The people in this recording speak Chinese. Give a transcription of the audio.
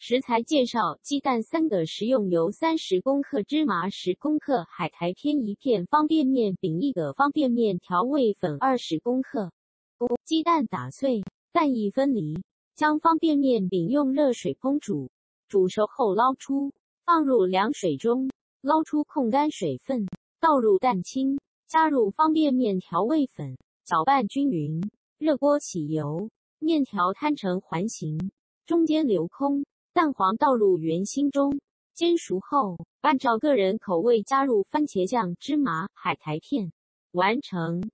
食材介绍：鸡蛋三个，食用油三十克，芝麻十克，海苔片一片，方便面饼一个，方便面调味粉二十克。鸡蛋打碎，蛋液分离，将方便面饼用热水烹煮，煮熟后捞出，放入凉水中，捞出控干水分，倒入蛋清，加入方便面调味粉，搅拌均匀。热锅起油，面条摊成环形，中间留空。蛋黄倒入圆心中，煎熟后，按照个人口味加入番茄酱、芝麻、海苔片，完成。